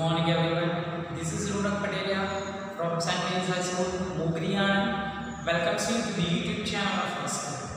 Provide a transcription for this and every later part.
morning everyone. This is Ronak Pateliya from St. Mary's High School, Mugriyan. Welcomes you to the YouTube channel of our school.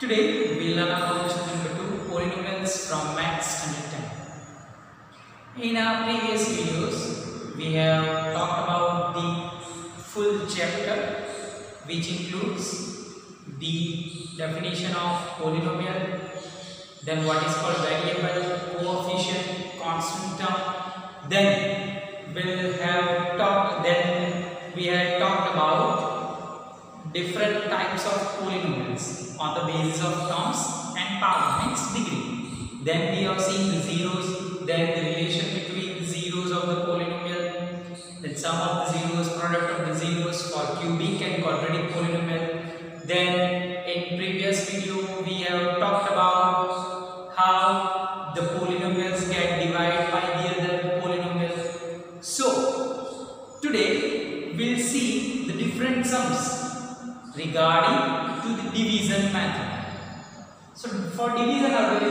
Today we will learn about lesson number 2 polynomials from Maths Standard 10. In our previous videos, we have talked about the full chapter which includes the definition of polynomial then what is called variable, coefficient, constant term. Then we'll have talked. Then we had talked about different types of polynomials on the basis of terms and power, means degree. Then we have seen the zeros. Then the relation between the zeros of the for division algorithm,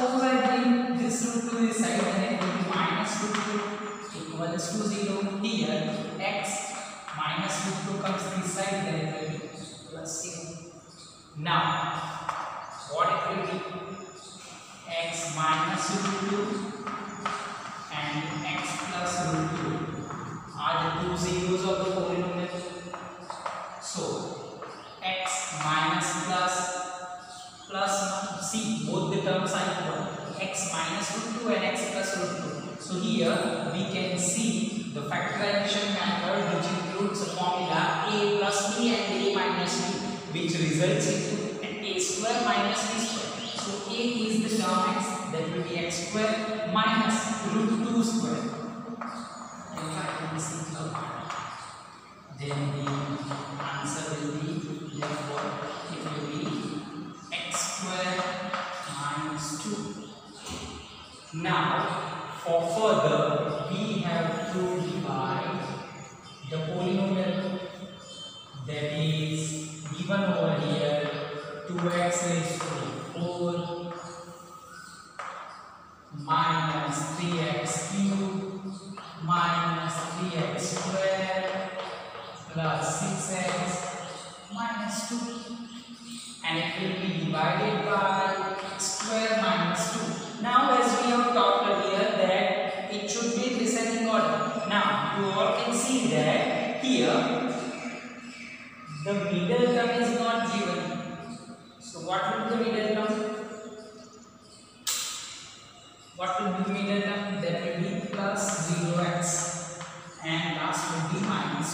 suppose I bring this root to this side and it will be minus root 2 equals to 0. Here, x minus root 2 comes this side, then it will be plus 0. Now, what it will be? x minus root 2 and x plus root 2 are the two zeros of the x minus root 2 and x plus root 2 so here we can see the factorization method which includes formula a plus b and a minus b which results into a square minus b square. So a is the term x that will be x square minus root 2 square. In then the answer will be therefore it will be x square minus 2. Now, for further, we have to divide the polynomial that is given over here 2x raised to 4 minus 3x cubed minus 3x square plus 6x minus 2 and it will be divided by square minus 2. Now what will be the middle term? What will be the middle term? That will be plus 0x and last will be minus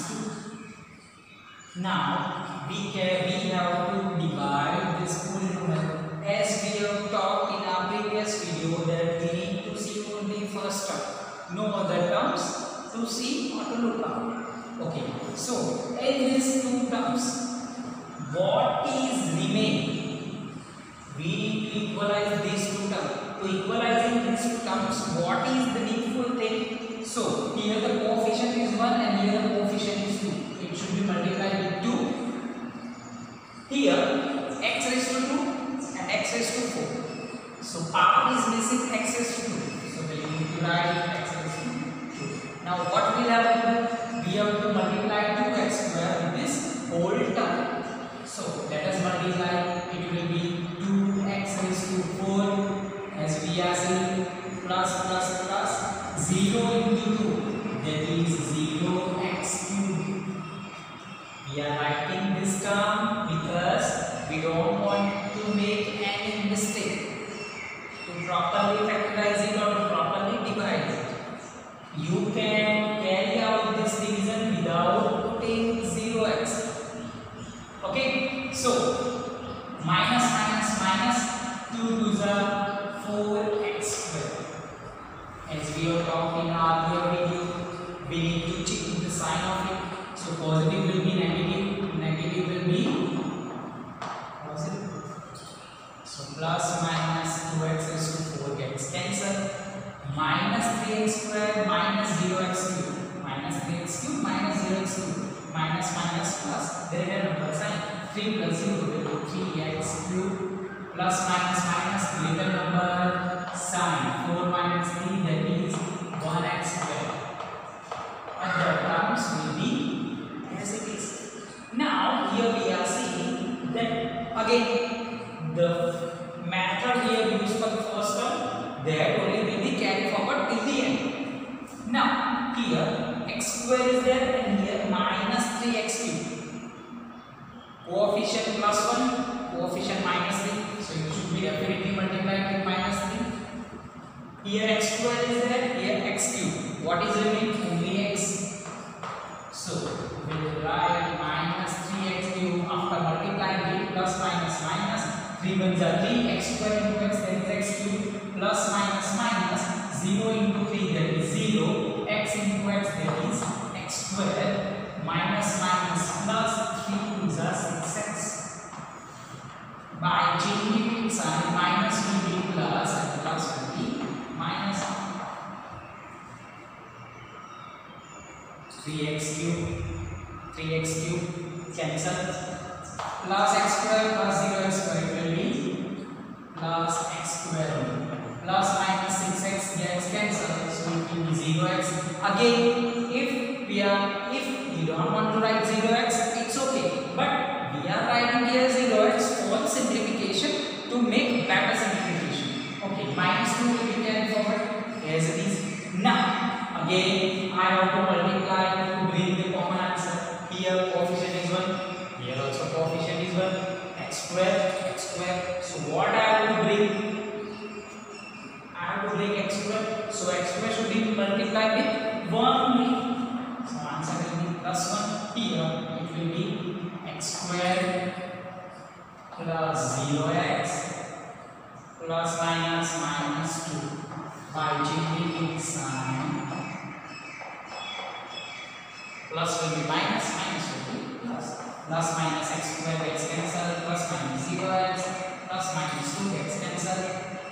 2. Now we can we have to divide this polynomial as we have talked in our previous video that we need to see only first term, no other terms to see or to look. Okay, so in these two terms, what is remaining? We need to equalize these two terms. To equalizing these two terms, what is the needful thing? So here the coefficient is 1 and here the coefficient is 2. It should be multiplied with 2 here x raised to 2 and x raised to 4. So power is missing x raised to 2. So we need to write x raised to 2. Now what will happen? We have to multiply 2x square with this whole term. So let us multiply. 3 plus 0 will be 3x cube plus minus minus greater number sign 4 minus 3 that is 1x square other terms will be as it is now here we are seeing that again the method here used for the first term that only will be carried forward till the end. Now here x square is there and here minus 3x cube. Coefficient plus 1, coefficient minus 3. So you should be definitely multiplied with minus 3. Here x square is there, here x cube. What is remain? Only x. So we will write minus 3x cube after multiplying it plus minus minus 3 ones are 3 x square into x is x cube plus minus minus 0 into 3 that is 0 x into x that is x square minus minus plus 3 is a 6x by changing sign minus will be plus and plus will be minus 3x cube 3x cube cancel. Plus x square plus 0x square will be plus x square plus minus 6x gets cancelled so it will be 0x again if we are if don't want to write 0x it's okay. But we are writing here 0x for simplification to make better simplification. Okay minus 2 will be carried forward. As it is. Now again I have to multiply to bring the common answer. Here coefficient is 1 here also coefficient is 1 x square x square. So what I have to bring? I have to bring x square. So x square should be multiplied with 1 only. So answer will be plus 1 here it will be x square plus 0x plus minus minus 2 by changing its sign plus will be minus minus will be plus. Plus minus x square gets cancelled plus minus 0x plus minus 2 gets cancelled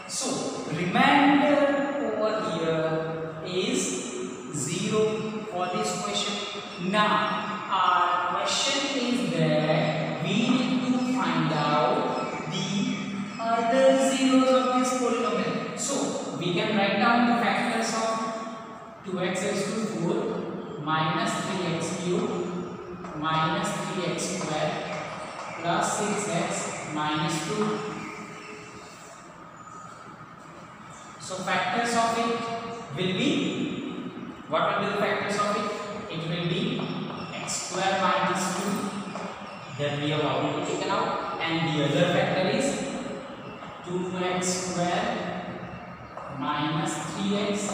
so remainder over here is 0 for this question now our question is that we need to find out the other zeros of this polynomial so we can write down the factors of 2x raised to 4 minus 3x cube minus 3x square plus 6x minus 2. So factors of it will be, what will be the factors of it? It will be x square minus 2 that we have already taken out and the other factor is 2x square minus 3x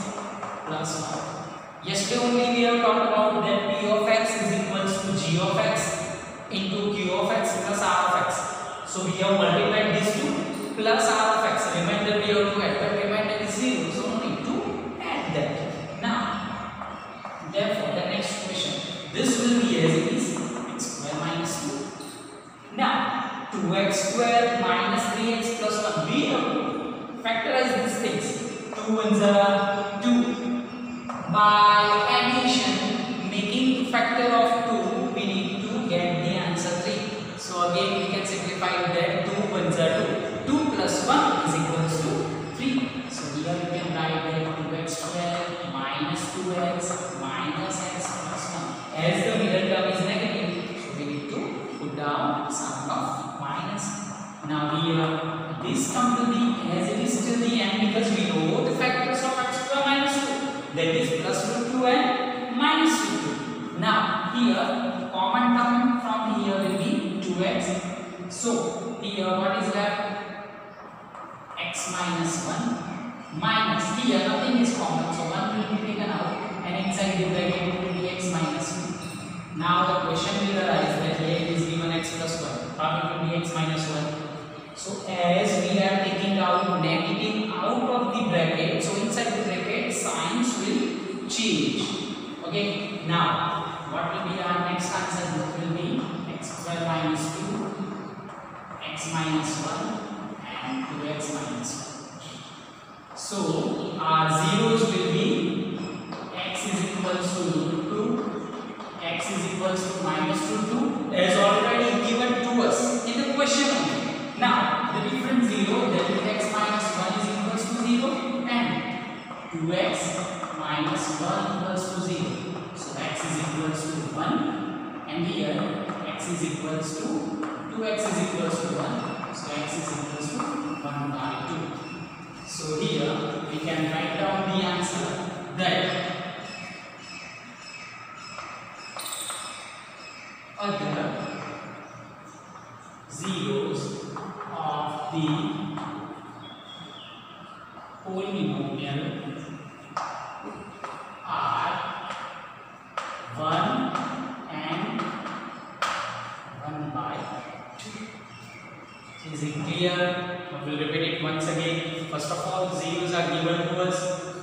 plus 1. Yesterday only we have talked about that p of x is equals to g of x into q of x plus r of x. So we have multiplied these two plus r of x. Remainder we have to add, but remainder is zero. So no need to add that. Now, therefore the next question, this will be as it is x square minus two. Now, two x square minus three x plus one. We have to factorize these things. Two ones are two by addition making factor of 2 we need to get the answer 3 so again we can simplify that 2 ones are 2 2 plus 1 is equals to 3 so here we can write that 2x square minus 2x minus x plus 1 as the middle term is negative so we need to put down sign of minus this come to the as it is till the end because we know the factors of x square minus 2 that is plus root 2 and minus root 2. Now here common term from here will be 2x. So here what is left? x minus 1 minus here nothing is common so 1 will be taken out and inside the bracket will be x minus 2. Now the question will arise that here is given x plus 1, how it will be x minus 1. So as we are taking out negative out of the bracket, so inside the bracket signs will change. Okay, now what will be our next answer? It will be x square minus 2, x minus 1 and 2x minus 1. So our zeros will be x is equals to 2, x is equals to minus 2, 2 as already given to us in the question. Now the different zero that is x minus 1 is equals to 0 and 2x minus 1 equals to 0. So x is equals to 1 and here x is equals to 2x is equals to 1. So x is equals to 1 by 2. So here we can write down the answer that other zeros of the polynomial are 1 and 1 by 2. Is it clear? I will repeat it once again. First of all, zeros are given to us.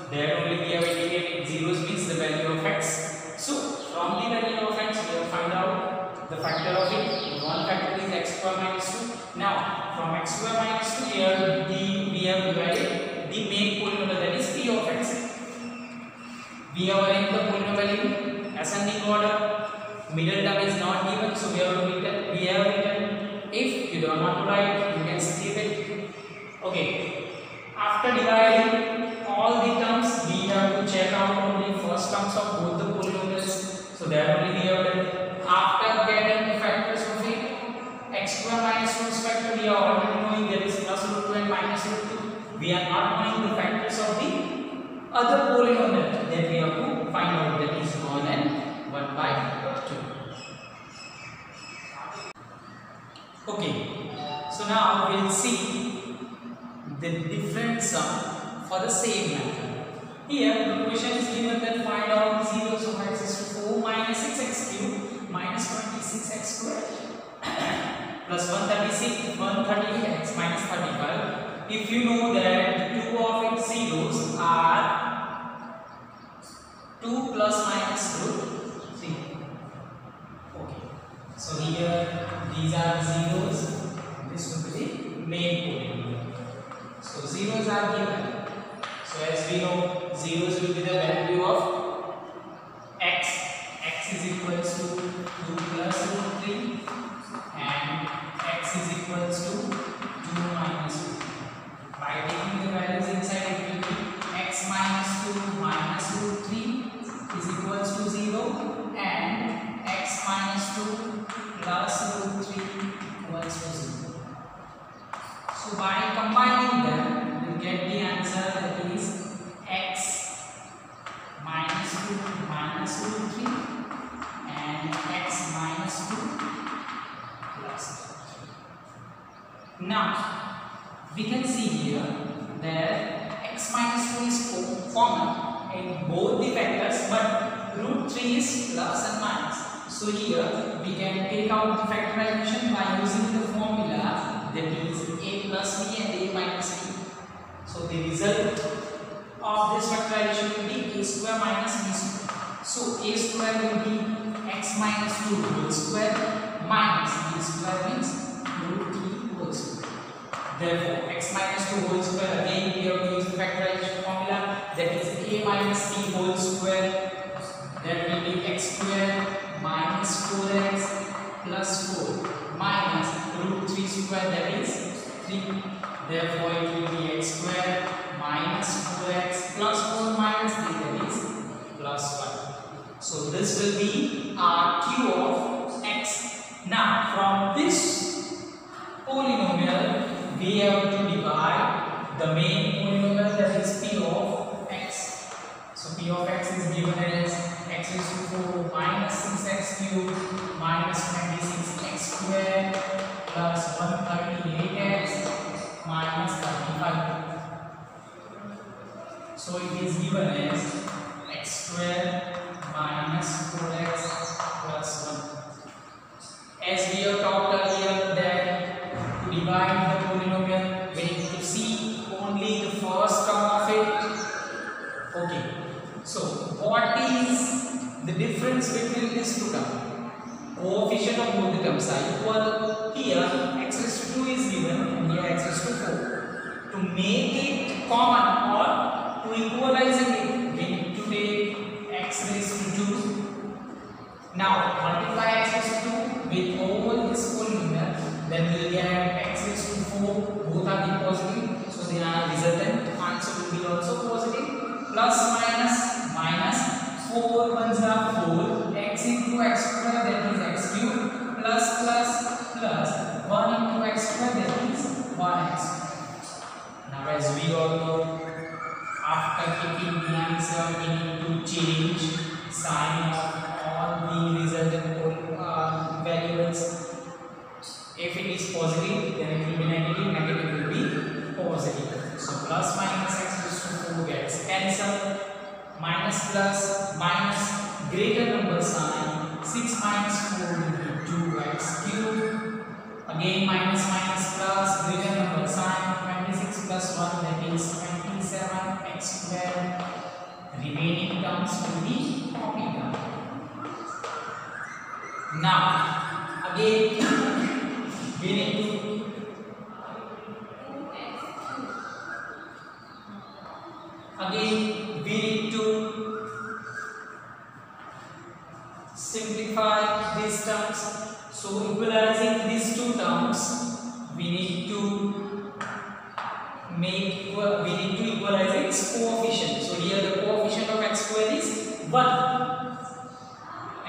There only we have indicated zeros means the value of x. So, from the value of x, we have find out the factor of it. One factor is x square minus 2. Now, from x square minus 2 here, the, we have divided the main polynomial that is p of x. We have arranged the polynomial in ascending order. Middle term is not given, so we have written. We have written. If you do not write, you can skip it. Okay. After dividing all the terms, we have to check out only first terms of both the polynomials. So there only we have done. After getting the factors of it, x square minus 1 factor, we are already knowing there is plus root 2 and minus root 2. We are not knowing the factors of the other polynomial that we have to find out that is 1 and 1 by 2. Okay, so now we will see the different sum for the same method. Here the question is given that find out the zeros of x is to 4 minus 6x cubed minus 26x squared 136 138x minus 35. If you know that two of its zeros are 2 plus minus root 3. Okay. So here these are zeros. This will be the main polynomial. So zeros are given. So as we know, zeros will be the value of equals to 2 minus 2. By taking the values inside, it will be x minus 2 minus root 3 is equals to 0 and x minus 2 plus root 3 equals to 0. So by combining them, you get the answer that is x minus 2 minus root 3 and x minus 2 plus 3. Now, we can see here that x minus 2 is common in both the factors but root 3 is plus and minus. So here we can take out the factorization by using the formula that is a plus b and a minus b. So the result of this factorization will be a square minus b square. So a square will be x minus 2 whole square minus b square means root 3 square. Therefore, x minus 2 whole square again we have to use the factorization formula. That is a minus b whole square. That will be x square minus 4x plus 4 minus root 3 square that is 3 therefore it will be x square minus 4x plus 4 minus 3 that is plus 1 so this will be given as x square minus 4x plus 1. As we have talked earlier that to divide the polynomial we need to see only the first term of it. Okay. So what is the difference between these two terms? Coefficient of both the terms are equal. Here x to 2 is given and here x raised to 4. To make it common or to equalizing it, we need to take x raised to 2. Now multiply x raised to 2 with all this polynomial, then we will get x raised to 4. Both are positive, so the resultant answer will be also positive. Plus minus minus 4 ones are 4 x into x square that is x cube plus plus plus 1 into x square that is 1x. Now as we all know after taking the answer we need to change sign of all the resultant uh, variables. If it is positive then it will be negative, negative will be positive. So plus minus x raised to 4 gets cancelled minus plus minus greater number sign 6 minus 4 will be 2x cube again minus minus square remaining terms will be copied down. Now again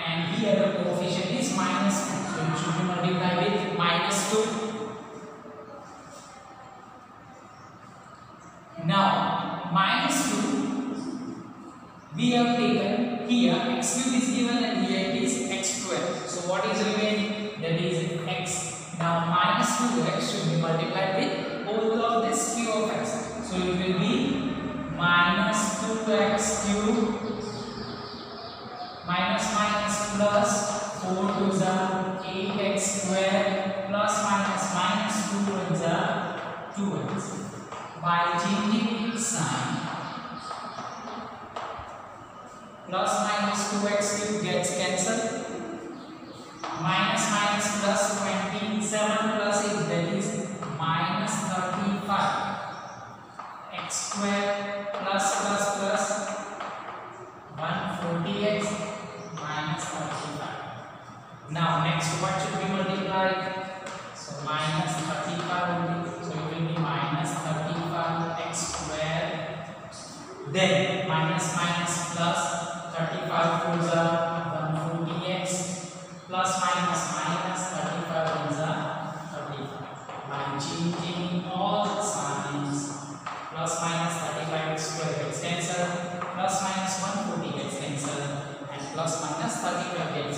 and here the coefficient is minus 2 so it should be multiplied with minus 2 now minus 2 we have taken here x cube is given and here it is x square. So what is remaining? That is x. Now minus 2x should be multiplied with both of this q of x. So it will be minus 2x cube minus minus plus 4 to the 8x square plus minus minus 2 to the 2x by changing its sign plus minus 2x cube gets cancelled. Minus minus plus 27 plus 8 that is minus 35 x square plus plus plus 140x minus 35 now next what should be multiplied? So minus 35 only so it will be minus 35x square. Then minus minus plus 35 fours are 140x plus minus minus 35 ones are 35 by changing all signs. Plus minus 35x square gets cancelled plus minus 140 gets cancelled and plus minus 35 gets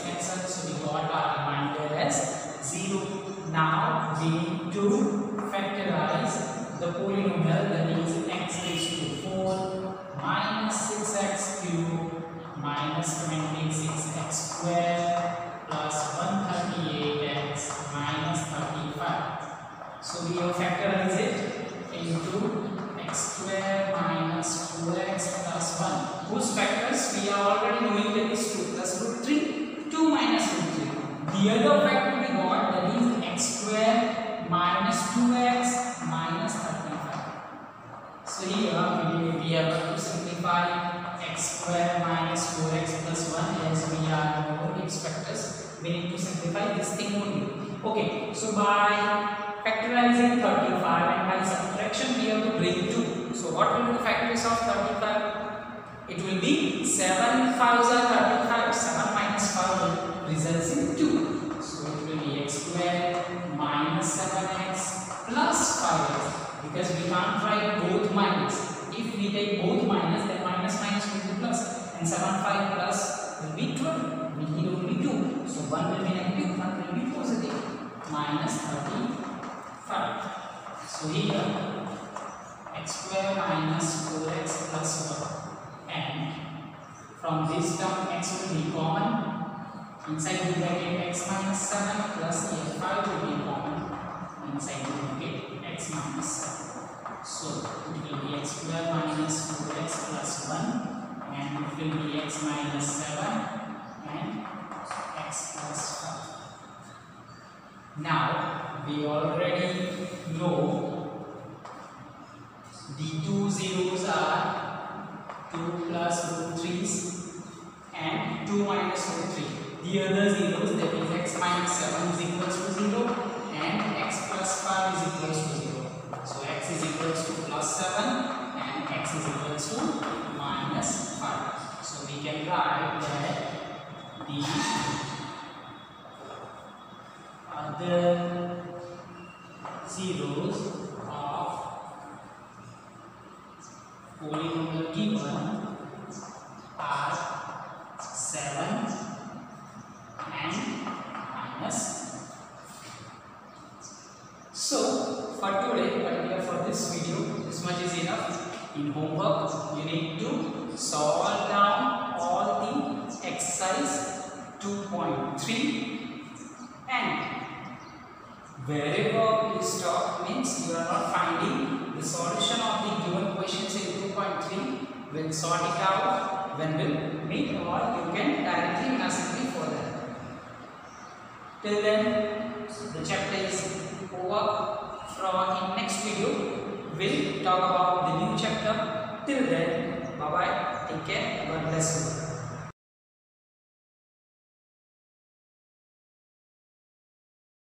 will be 7 5s are 35. 7 minus 5 results in 2. So it will be x square minus 7x plus 5x because we can't write both minus. If we take both minus, then minus minus will be plus, and 7 5 plus will be 12. We need only 2. So 1 will be negative, 1 will be positive. Minus 35. So here x square minus 4x plus 1 and From this term x will be common. Inside the bracket x minus 7 plus the 5 will be common. Inside the bracket x minus 7. So it will be x square minus 4x plus 1 and it will be x minus 7 and x plus 5. Now we already know the two zeros are 2 plus root 3's and 2 minus root 3. The other zeros that is x minus 7 is equals to 0 and x plus 5 is equals to 0. So x is equals to plus 7 and x is equals to minus 5. So we can write that the other zeros of polynomial given are 7 and minus so for today particular for this video this much is enough in homework you need to solve down all the exercise 2.3 and wherever you stop means you are not finding the solution of the given questions in 2.3 when sort it out. When we'll meet or you can directly message me for that. Till then the chapter is over. From in next video we'll talk about the new chapter. Till then bye bye take care. God bless you